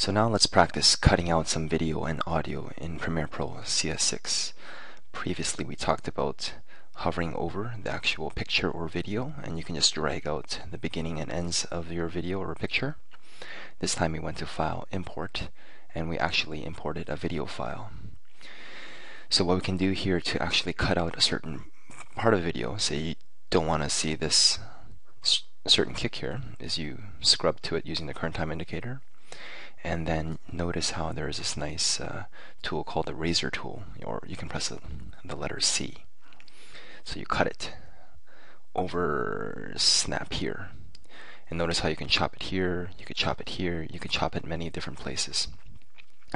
So now let's practice cutting out some video and audio in Premiere Pro CS6. Previously we talked about hovering over the actual picture or video and you can just drag out the beginning and ends of your video or picture. This time we went to File, Import, and we actually imported a video file. So what we can do here to actually cut out a certain part of video, say you don't want to see this certain kick here, is you scrub to it using the current time indicator and then notice how there is this nice uh, tool called the razor tool or you can press the, the letter C. So you cut it over snap here. And notice how you can chop it here you could chop it here you could chop it many different places.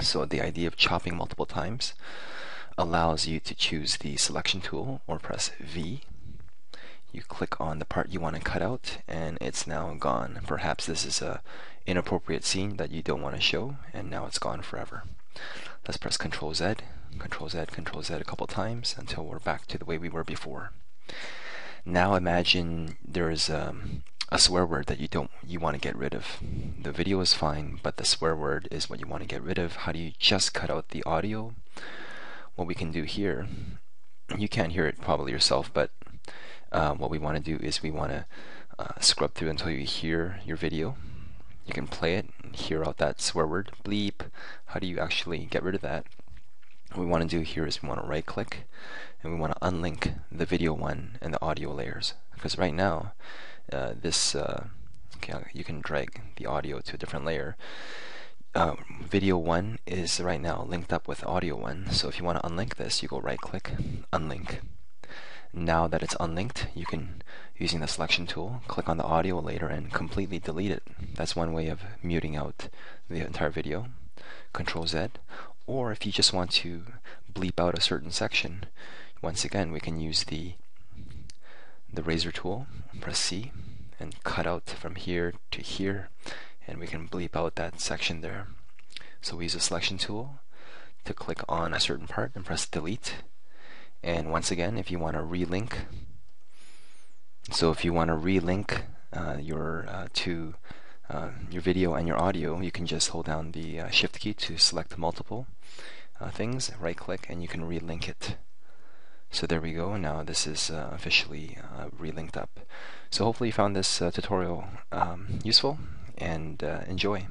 So the idea of chopping multiple times allows you to choose the selection tool or press V you click on the part you want to cut out and it's now gone. Perhaps this is a inappropriate scene that you don't want to show and now it's gone forever. Let's press Ctrl Z, Ctrl Z, Ctrl Z a couple times until we're back to the way we were before. Now imagine there is um, a swear word that you don't you want to get rid of. The video is fine, but the swear word is what you want to get rid of. How do you just cut out the audio? What we can do here, you can't hear it probably yourself, but um, what we want to do is we want to uh, scrub through until you hear your video. You can play it and hear out that swear word, bleep. How do you actually get rid of that? What we want to do here is we want to right click and we want to unlink the video one and the audio layers because right now uh, this uh, okay, you can drag the audio to a different layer uh, video 1 is right now linked up with audio 1 so if you want to unlink this you go right click unlink now that it's unlinked, you can, using the selection tool, click on the audio later and completely delete it. That's one way of muting out the entire video. Control Z. Or if you just want to bleep out a certain section, once again we can use the the razor tool, press C, and cut out from here to here, and we can bleep out that section there. So we use the selection tool to click on a certain part and press delete and once again, if you want to relink, so if you want to relink uh, your uh, to uh, your video and your audio, you can just hold down the uh, Shift key to select multiple uh, things, right click, and you can relink it. So there we go. Now this is uh, officially relinked up. So hopefully you found this tutorial um, useful and enjoy.